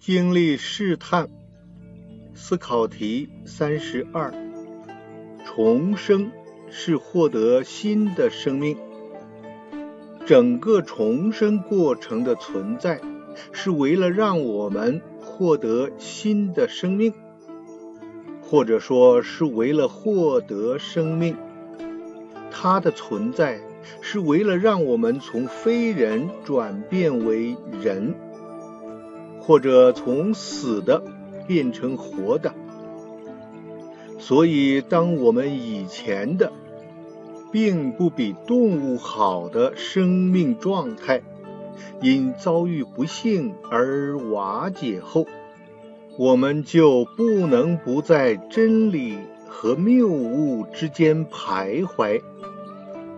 经历试探，思考题三十二：重生是获得新的生命。整个重生过程的存在，是为了让我们获得新的生命，或者说是为了获得生命。它的存在是为了让我们从非人转变为人。或者从死的变成活的，所以当我们以前的并不比动物好的生命状态因遭遇不幸而瓦解后，我们就不能不在真理和谬误之间徘徊。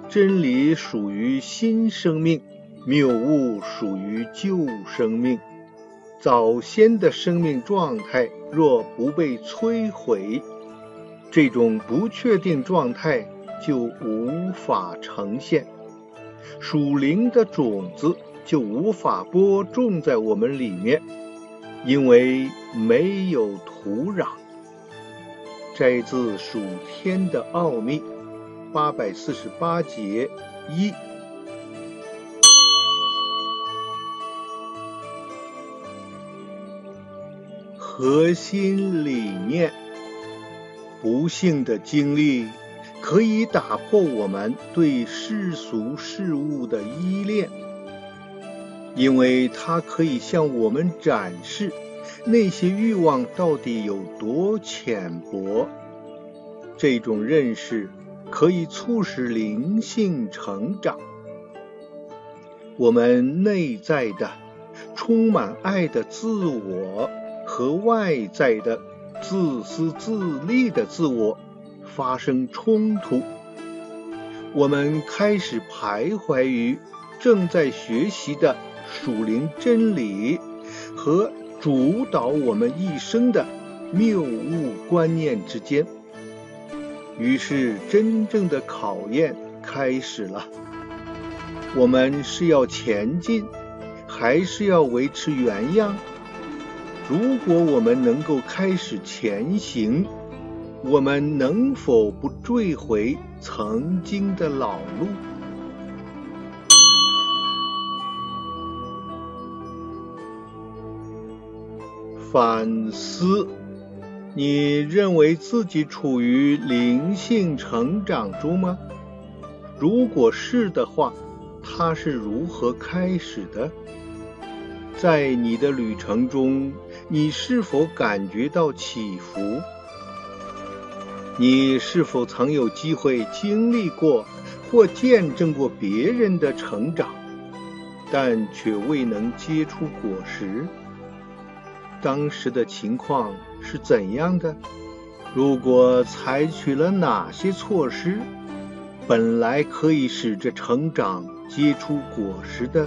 真理属于新生命，谬误属于旧生命。早先的生命状态若不被摧毁，这种不确定状态就无法呈现，属灵的种子就无法播种在我们里面，因为没有土壤。摘自《属天的奥秘》，八百四十八节一。核心理念：不幸的经历可以打破我们对世俗事物的依恋，因为它可以向我们展示那些欲望到底有多浅薄。这种认识可以促使灵性成长。我们内在的、充满爱的自我。和外在的自私自利的自我发生冲突，我们开始徘徊于正在学习的属灵真理和主导我们一生的谬误观念之间。于是，真正的考验开始了：我们是要前进，还是要维持原样？如果我们能够开始前行，我们能否不坠回曾经的老路？反思：你认为自己处于灵性成长中吗？如果是的话，它是如何开始的？在你的旅程中，你是否感觉到起伏？你是否曾有机会经历过或见证过别人的成长，但却未能结出果实？当时的情况是怎样的？如果采取了哪些措施，本来可以使这成长结出果实的？